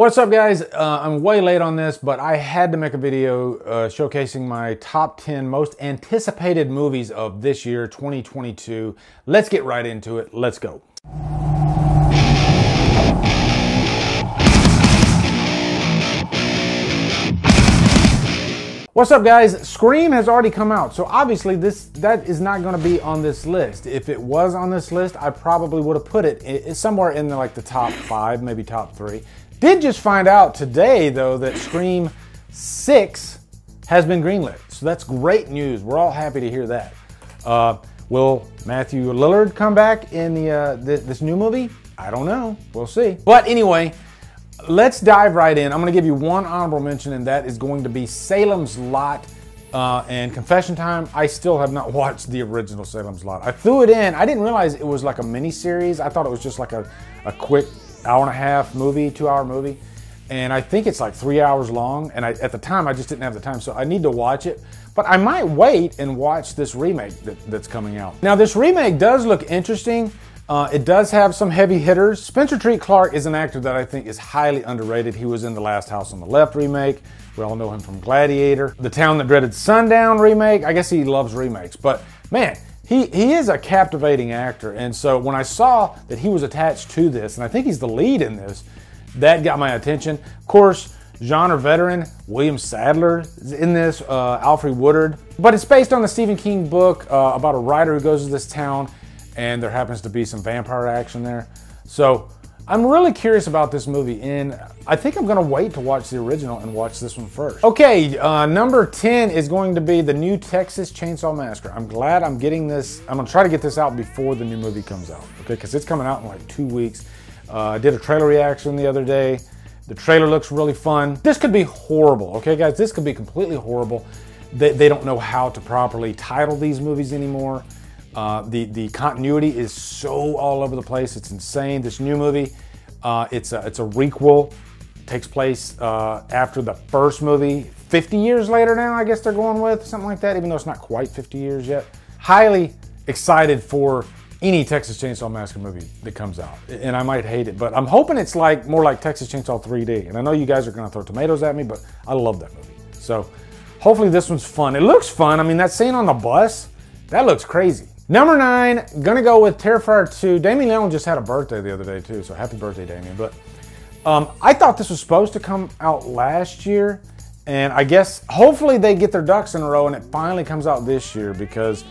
What's up guys? Uh, I'm way late on this, but I had to make a video uh, showcasing my top 10 most anticipated movies of this year, 2022. Let's get right into it. Let's go. What's up guys? Scream has already come out, so obviously this that is not going to be on this list. If it was on this list, I probably would have put it somewhere in the, like the top five, maybe top three. Did just find out today though that Scream 6 has been greenlit, so that's great news. We're all happy to hear that. Uh, will Matthew Lillard come back in the uh, th this new movie? I don't know. We'll see. But anyway, let's dive right in. I'm going to give you one honorable mention, and that is going to be Salem's Lot. Uh, and confession time, I still have not watched the original Salem's Lot. I threw it in. I didn't realize it was like a mini series. I thought it was just like a, a quick hour and a half movie, two hour movie. And I think it's like three hours long. And I, at the time, I just didn't have the time. So I need to watch it. But I might wait and watch this remake that, that's coming out. Now, this remake does look interesting. Uh, it does have some heavy hitters. Spencer Treat Clark is an actor that I think is highly underrated. He was in the Last House on the Left remake. We all know him from Gladiator. The Town That Dreaded Sundown remake. I guess he loves remakes. But man, he, he is a captivating actor. And so when I saw that he was attached to this, and I think he's the lead in this, that got my attention. Of course, genre veteran William Sadler is in this, uh, Alfre Woodard. But it's based on the Stephen King book uh, about a writer who goes to this town and there happens to be some vampire action there. So I'm really curious about this movie, and I think I'm gonna wait to watch the original and watch this one first. Okay, uh, number 10 is going to be the new Texas Chainsaw Massacre. I'm glad I'm getting this, I'm gonna try to get this out before the new movie comes out, okay, because it's coming out in like two weeks. Uh, I did a trailer reaction the other day. The trailer looks really fun. This could be horrible, okay, guys? This could be completely horrible. They, they don't know how to properly title these movies anymore. Uh, the, the continuity is so all over the place. It's insane. This new movie, uh, it's, a, it's a requel. Takes place uh, after the first movie. 50 years later now, I guess they're going with, something like that, even though it's not quite 50 years yet. Highly excited for any Texas Chainsaw Massacre movie that comes out. And I might hate it, but I'm hoping it's like more like Texas Chainsaw 3D. And I know you guys are gonna throw tomatoes at me, but I love that movie. So hopefully this one's fun. It looks fun. I mean, that scene on the bus, that looks crazy. Number nine, gonna go with Terrifier 2. Damien Leone just had a birthday the other day too, so happy birthday, Damien. But um, I thought this was supposed to come out last year, and I guess hopefully they get their ducks in a row and it finally comes out this year because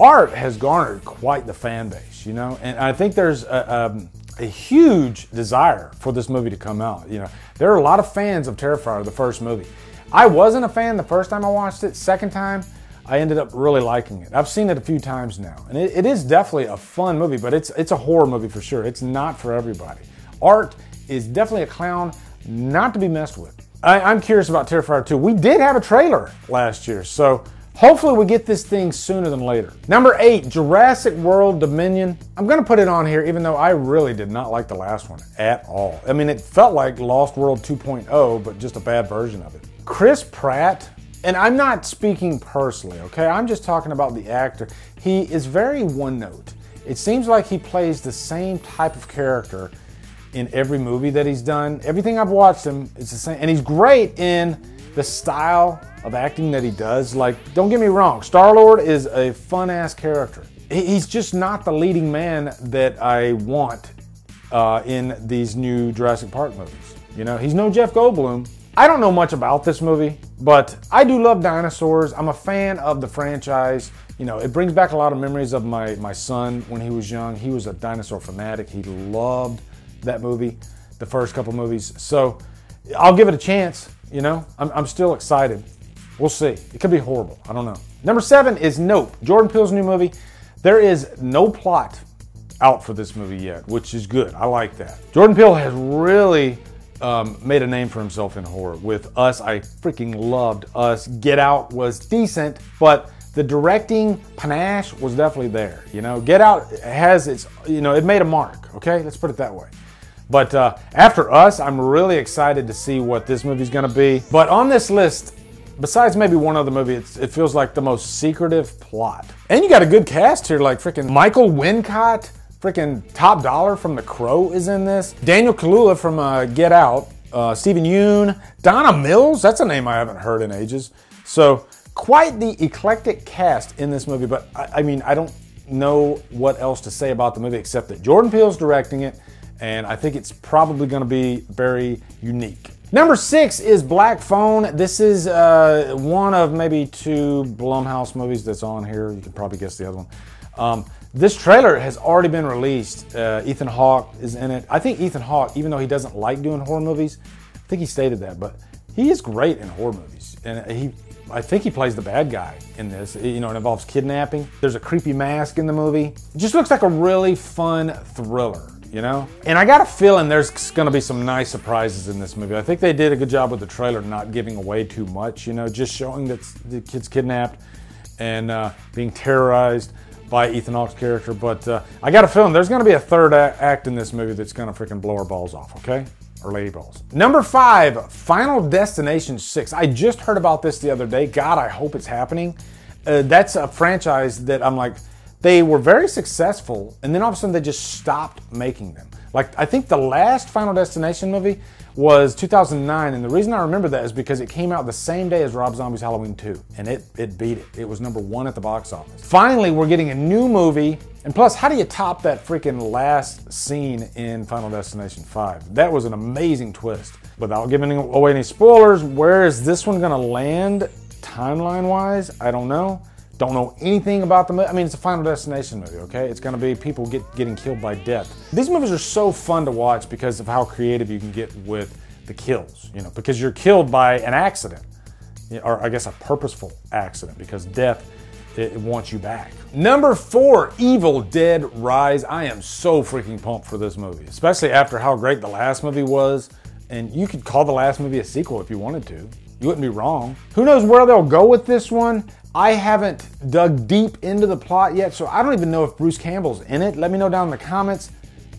art has garnered quite the fan base, you know. And I think there's a, um, a huge desire for this movie to come out. You know, there are a lot of fans of Terrifier, the first movie. I wasn't a fan the first time I watched it. Second time, I ended up really liking it. I've seen it a few times now, and it, it is definitely a fun movie, but it's it's a horror movie for sure. It's not for everybody. Art is definitely a clown not to be messed with. I, am curious about Terrifier 2. We did have a trailer last year, so hopefully we get this thing sooner than later. Number eight, Jurassic World Dominion. I'm gonna put it on here, even though I really did not like the last one at all. I mean, it felt like Lost World 2.0, but just a bad version of it. Chris Pratt and I'm not speaking personally, okay? I'm just talking about the actor. He is very one note. It seems like he plays the same type of character in every movie that he's done. Everything I've watched him, is the same. And he's great in the style of acting that he does. Like, don't get me wrong, Star Lord is a fun ass character. He's just not the leading man that I want uh, in these new Jurassic Park movies. You know, he's no Jeff Goldblum, I don't know much about this movie, but I do love dinosaurs. I'm a fan of the franchise. You know, it brings back a lot of memories of my, my son when he was young. He was a dinosaur fanatic. He loved that movie, the first couple movies. So I'll give it a chance. You know, I'm, I'm still excited. We'll see. It could be horrible. I don't know. Number seven is Nope, Jordan Peele's new movie. There is no plot out for this movie yet, which is good. I like that. Jordan Peele has really um, made a name for himself in horror. With Us, I freaking loved Us. Get Out was decent, but the directing panache was definitely there. You know, Get Out has its, you know, it made a mark. Okay, let's put it that way. But uh, after Us, I'm really excited to see what this movie's to be. But on this list, besides maybe one other movie, it feels like the most secretive plot. And you got a good cast here, like freaking Michael Wincott, Freaking top dollar from The Crow is in this. Daniel Kaluuya from uh, Get Out. uh, Steven Yeun, Donna Mills. That's a name I haven't heard in ages. So quite the eclectic cast in this movie. But I, I mean, I don't know what else to say about the movie except that Jordan Peele's directing it, and I think it's probably going to be very unique. Number six is Black Phone. This is uh, one of maybe two Blumhouse movies that's on here. You can probably guess the other one. Um, this trailer has already been released. Uh, Ethan Hawke is in it. I think Ethan Hawke, even though he doesn't like doing horror movies, I think he stated that, but he is great in horror movies. And he, I think he plays the bad guy in this. You know, it involves kidnapping. There's a creepy mask in the movie. It just looks like a really fun thriller you know? And I got a feeling there's gonna be some nice surprises in this movie. I think they did a good job with the trailer not giving away too much, you know, just showing that the kid's kidnapped and uh, being terrorized by Ethan Hawke's character. But uh, I got a feeling there's gonna be a third act in this movie that's gonna freaking blow our balls off, okay? Or lady balls. Number five, Final Destination 6. I just heard about this the other day. God, I hope it's happening. Uh, that's a franchise that I'm like, they were very successful, and then all of a sudden they just stopped making them. Like, I think the last Final Destination movie was 2009, and the reason I remember that is because it came out the same day as Rob Zombie's Halloween 2, and it, it beat it. It was number one at the box office. Finally, we're getting a new movie, and plus, how do you top that freaking last scene in Final Destination 5? That was an amazing twist. Without giving away any spoilers, where is this one gonna land timeline wise? I don't know. Don't know anything about the movie. I mean, it's a Final Destination movie, okay? It's gonna be people get, getting killed by death. These movies are so fun to watch because of how creative you can get with the kills, you know, because you're killed by an accident, or I guess a purposeful accident, because death it wants you back. Number four, Evil Dead Rise. I am so freaking pumped for this movie, especially after how great the last movie was. And you could call the last movie a sequel if you wanted to. You wouldn't be wrong. Who knows where they'll go with this one? I haven't dug deep into the plot yet, so I don't even know if Bruce Campbell's in it. Let me know down in the comments.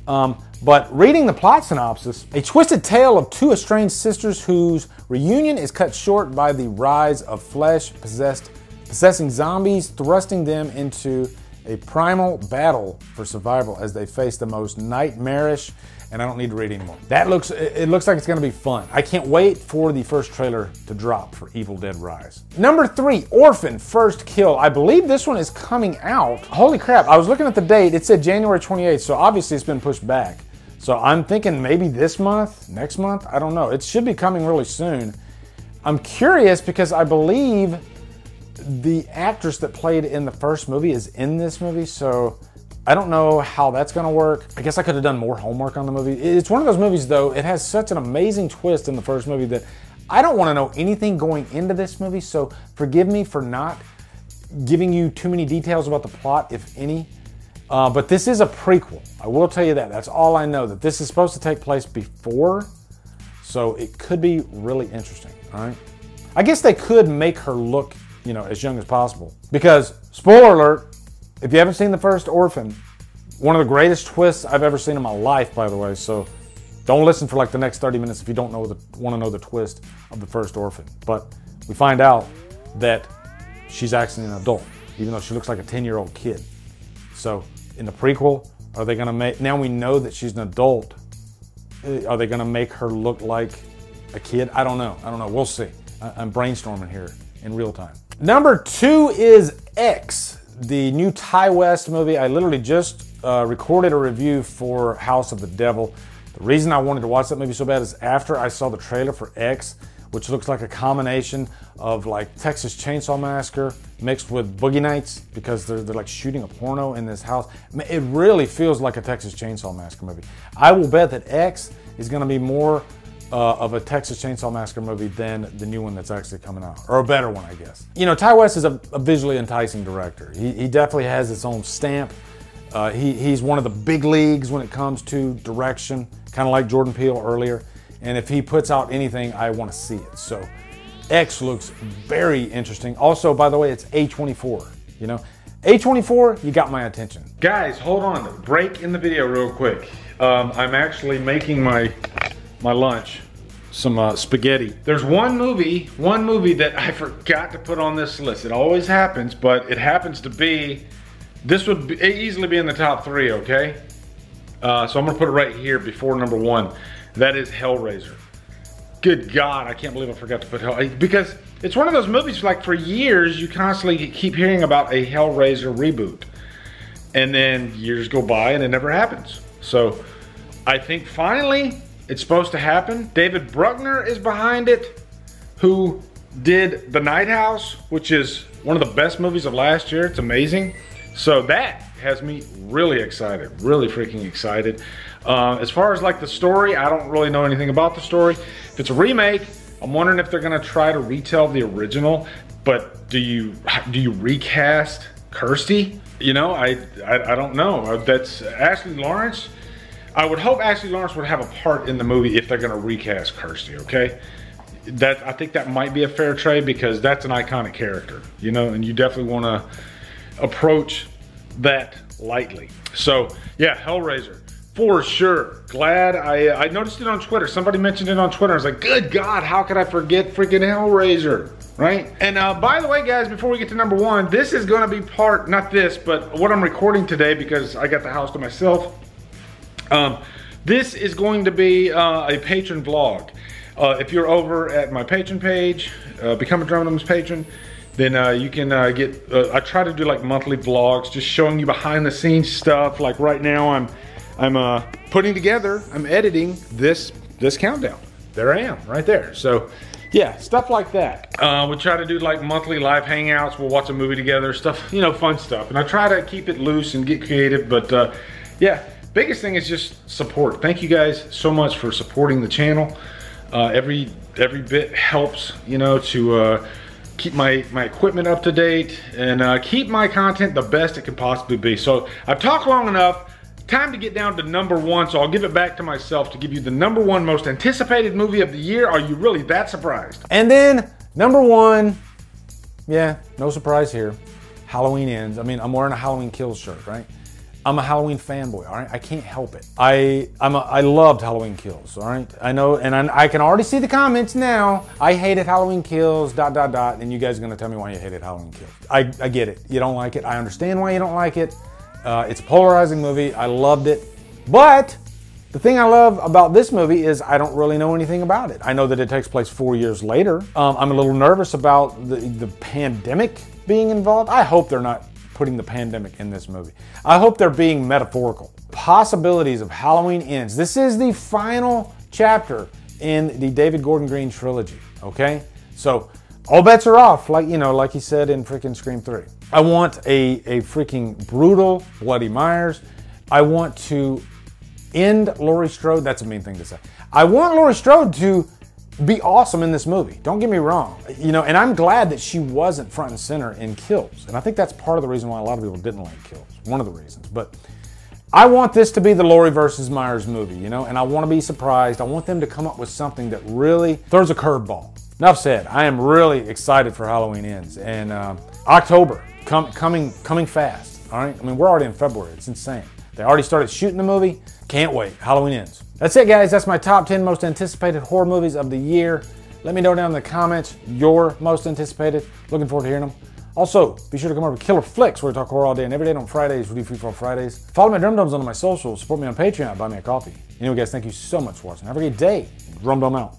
Um, but reading the plot synopsis, a twisted tale of two estranged sisters whose reunion is cut short by the rise of flesh possessed possessing zombies, thrusting them into a primal battle for survival as they face the most nightmarish and I don't need to read anymore. That looks, it looks like it's gonna be fun. I can't wait for the first trailer to drop for Evil Dead Rise. Number three, Orphan First Kill. I believe this one is coming out. Holy crap, I was looking at the date, it said January 28th, so obviously it's been pushed back. So I'm thinking maybe this month, next month, I don't know. It should be coming really soon. I'm curious because I believe the actress that played in the first movie is in this movie, so I don't know how that's gonna work. I guess I could have done more homework on the movie. It's one of those movies though, it has such an amazing twist in the first movie that I don't wanna know anything going into this movie, so forgive me for not giving you too many details about the plot, if any. Uh, but this is a prequel. I will tell you that. That's all I know, that this is supposed to take place before, so it could be really interesting, all right? I guess they could make her look, you know, as young as possible. Because, spoiler alert, if you haven't seen the first Orphan, one of the greatest twists I've ever seen in my life, by the way. So don't listen for like the next 30 minutes if you don't know the, want to know the twist of the first Orphan. But we find out that she's actually an adult, even though she looks like a 10 year old kid. So in the prequel, are they going to make, now we know that she's an adult, eh, are they going to make her look like a kid? I don't know. I don't know. We'll see. I'm brainstorming here in real time. Number two is X the new Ti West movie. I literally just uh, recorded a review for House of the Devil. The reason I wanted to watch that movie so bad is after I saw the trailer for X, which looks like a combination of like Texas Chainsaw Massacre mixed with Boogie Nights because they're, they're like shooting a porno in this house. It really feels like a Texas Chainsaw Massacre movie. I will bet that X is going to be more uh, of a Texas Chainsaw Massacre movie than the new one that's actually coming out, or a better one, I guess. You know, Ti West is a, a visually enticing director. He, he, definitely has his own stamp. Uh, he, he's one of the big leagues when it comes to direction, kind of like Jordan Peele earlier. And if he puts out anything, I want to see it. So X looks very interesting. Also, by the way, it's A24. You know, A24, you got my attention. Guys, hold on. Break in the video real quick. Um, I'm actually making my my lunch, some uh, spaghetti. There's one movie, one movie that I forgot to put on this list. It always happens, but it happens to be, this would be, easily be in the top three, okay? Uh, so I'm gonna put it right here before number one. That is Hellraiser. good God, I can't believe I forgot to put Hell because it's one of those movies like for years you constantly keep hearing about a Hellraiser reboot, and then years go by and it never happens. So I think finally it's supposed to happen. David Bruckner is behind it, who did The Night House, which is one of the best movies of last year. It's amazing. So that has me really excited, really freaking excited. Uh, as far as like the story, I don't really know anything about the story. If it's a remake, I'm wondering if they're gonna try to retell the original. But do you do you recast Kirsty? You know, I I, I don't know. Uh, that's Ashley Laurence. I would hope Ashley Laurence would have a part in the movie if they're gonna recast Kirsty. Okay, that I think that might be a fair trade because that's an iconic character. You know, and you definitely want to approach that lightly. So yeah, Hellraiser for sure. Glad I I noticed it on Twitter. Somebody mentioned it on Twitter. I was like, good God, how could I forget freaking Hellraiser? Right? And uh, by the way, guys, before we get to number one, this is going to be part, not this, but what I'm recording today because I got the house to myself. Um, this is going to be uh, a Patreon vlog. Uh, if you're over at my Patreon page, uh, become a Drum patron, then uh, you can uh, get, uh, I try to do like monthly vlogs, just showing you behind the scenes stuff. Like right now I'm, I'm uh, putting together, I'm editing this, this countdown. There I am, right there. So yeah, stuff like that. We try to do like monthly live hangouts. We'll watch a movie together, stuff, you know, fun stuff. And I try to keep it loose and get creative, but yeah, biggest thing is just support. Thank you guys so much for supporting the channel. Uh, every every bit helps, you know, to uh, keep my, my equipment up to date and uh, keep my content the best it can possibly be. So I've talked long enough. Time to get down to number one, so I'll give it back to myself to give you the number one most anticipated movie of the year. Are you really that surprised? And then number one, yeah, no surprise here. Halloween ends. I mean, I'm wearing a Halloween Kills shirt, right? I'm a Halloween fanboy, all right? I can't help it. I I'm a, I loved Halloween Kills, all right? I know, and I, I can already see the comments now. I hated Halloween Kills, dot, dot, dot, and you guys are gonna tell me why you hated Halloween Kills. I, I get it. You don't like it. I understand why you don't like it. Uh, it's a polarizing movie. I loved it. But the thing I love about this movie is I don't really know anything about it. I know that it takes place four years later. Um, I'm a little nervous about the, the pandemic being involved. I hope they're not putting the pandemic in this movie. I hope they're being metaphorical. Possibilities of Halloween Ends. This is the final chapter in the David Gordon Green trilogy, okay? So all bets are off, like you know, like he said in freaking Scream 3. I want a, a freaking brutal Bloody Myers. I want to end Laurie Strode. That's a mean thing to say. I want Laurie Strode to be awesome in this movie. Don't get me wrong. You know, and I'm glad that she wasn't front and center in Kills. And I think that's part of the reason why a lot of people didn't like Kills. One of the reasons. But I want this to be the Laurie versus Myers movie, you know, and I want to be surprised. I want them to come up with something that really throws a curveball. Enough said. I am really excited for Halloween Ends and uh, October com- coming coming fast. All right, I mean we're already in February. It's insane. They already started shooting the movie. Can't wait. Halloween ends. That's it, guys. That's my top 10 most anticipated horror movies of the year. Let me know down in the comments your most anticipated. Looking forward to hearing them. Also, be sure to come over to Killer Flicks where we talk horror all day and every day on Fridays. We do free for Fridays. Follow my Drumdums on my socials. Support me on Patreon. Buy me a coffee. Anyway, guys, thank you so much for watching. Have a great day. Drumdum out.